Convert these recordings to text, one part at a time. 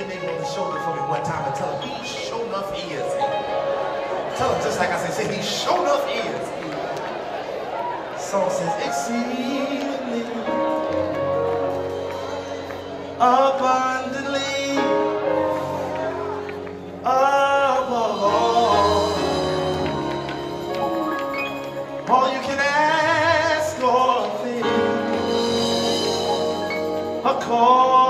your neighbor on the shoulder for me one time and tell him, he sure enough is. Tell him just like I said, say, he sure enough is. Song says, exceedingly, abundantly, above all. All you can ask or think, according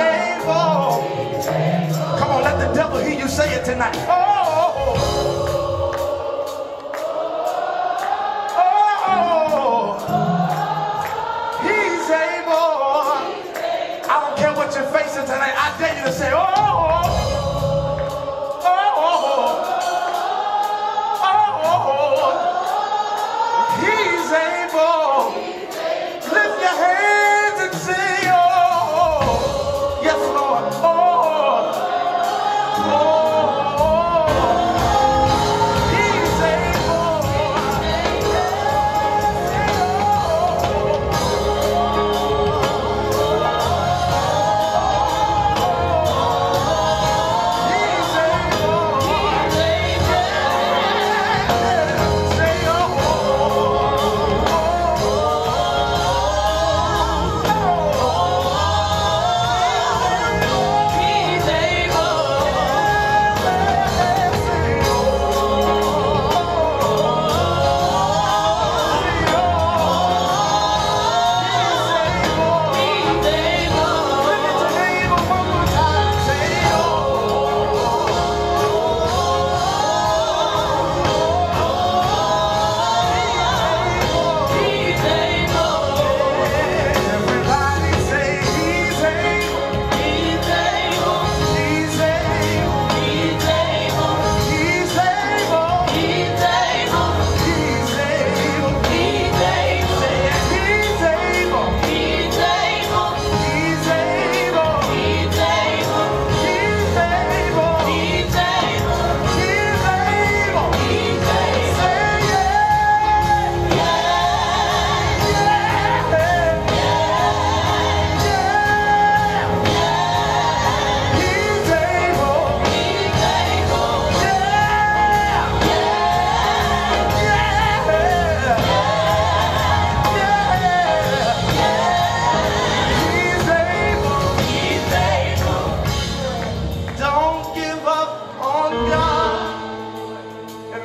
able. Come on, let the devil hear you say it tonight. Oh. oh. Tonight, I dare you to say, oh.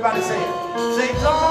Everybody say it. Say, don't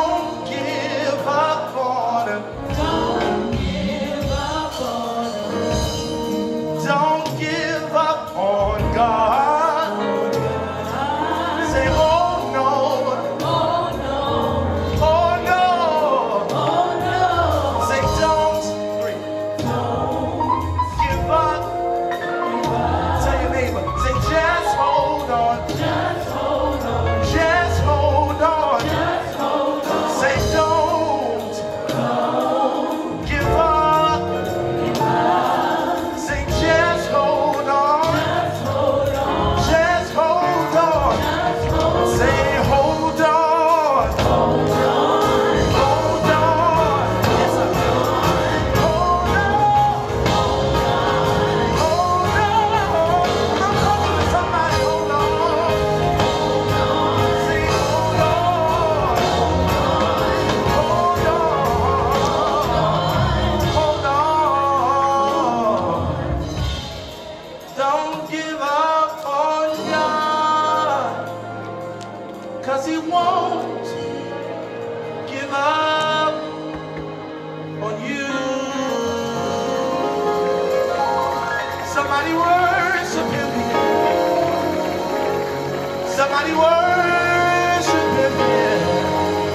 Somebody worship him. Yeah.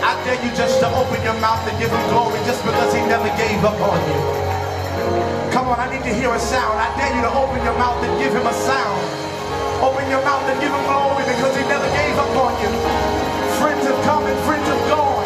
I dare you just to open your mouth and give him glory just because he never gave up on you. Come on, I need to hear a sound. I dare you to open your mouth and give him a sound. Open your mouth and give him glory because he never gave up on you. Friends have come and friends have gone.